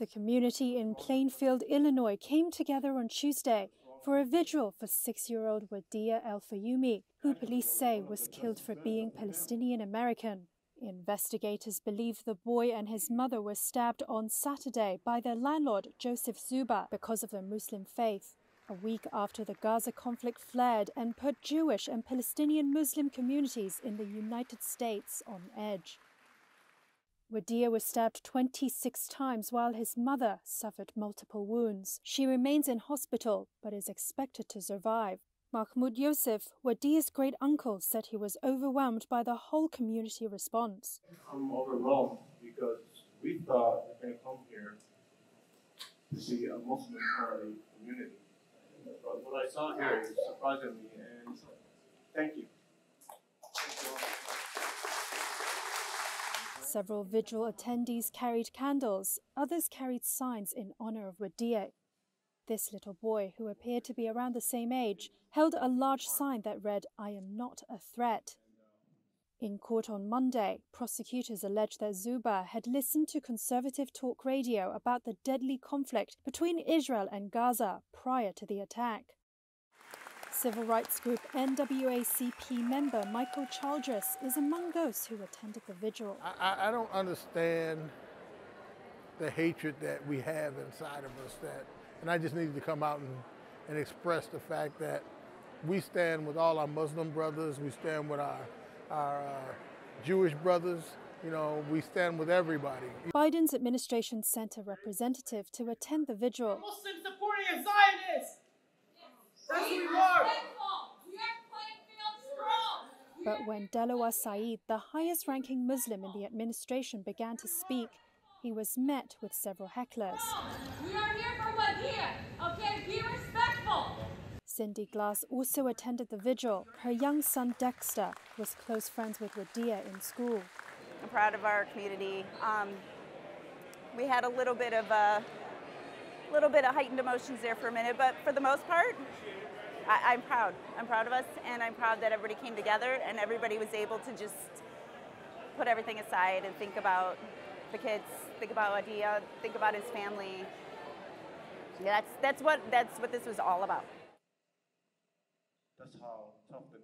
The community in Plainfield, Illinois came together on Tuesday for a vigil for six year old Wadea Al-Fayoume, who police say was killed for being Palestinian American. Investigators believe the boy and his mother were stabbed on Saturday by their landlord, Joseph Czuba, because of their Muslim faith. A week after the Gaza conflict flared and put Jewish and Palestinian Muslim communities in the United States on edge. Wadea was stabbed 26 times while his mother suffered multiple wounds. She remains in hospital but is expected to survive. Mahmoud Yosef, Wadea's great uncle, said he was overwhelmed by the whole community response. I'm overwhelmed because we thought we are going to come here to see a Muslim community. But what I saw here is surprising me, and thank you. Several vigil attendees carried candles, others carried signs in honor of Wadea. This little boy, who appeared to be around the same age, held a large sign that read, I am not a threat. In court on Monday, prosecutors alleged that Czuba had listened to conservative talk radio about the deadly conflict between Israel and Gaza prior to the attack. Civil rights group NAACP member Michael Childress is among those who attended the vigil. I, I don't understand the hatred that we have inside of us that and I just needed to come out and, and express the fact that we stand with all our Muslim brothers, we stand with our, our uh, Jewish brothers, you know, we stand with everybody. Biden's administration sent a representative to attend the vigil. Muslim supporting a Zionist! That's who we are! But when Dilawar Syed, the highest ranking Muslim in the administration, began to speak, he was met with several hecklers. We are here for Wadea, okay? Be respectful. Cindy Glass also attended the vigil. Her young son Dexter was close friends with Wadea in school. I'm proud of our community. Um, we had a little bit of a little bit of heightened emotions there for a minute, but for the most part, I, I'm proud. I'm proud of us, and I'm proud that everybody came together and everybody was able to just put everything aside and think about the kids, think about Adia, think about his family. That's, that's, what, that's what this was all about. That's how tough the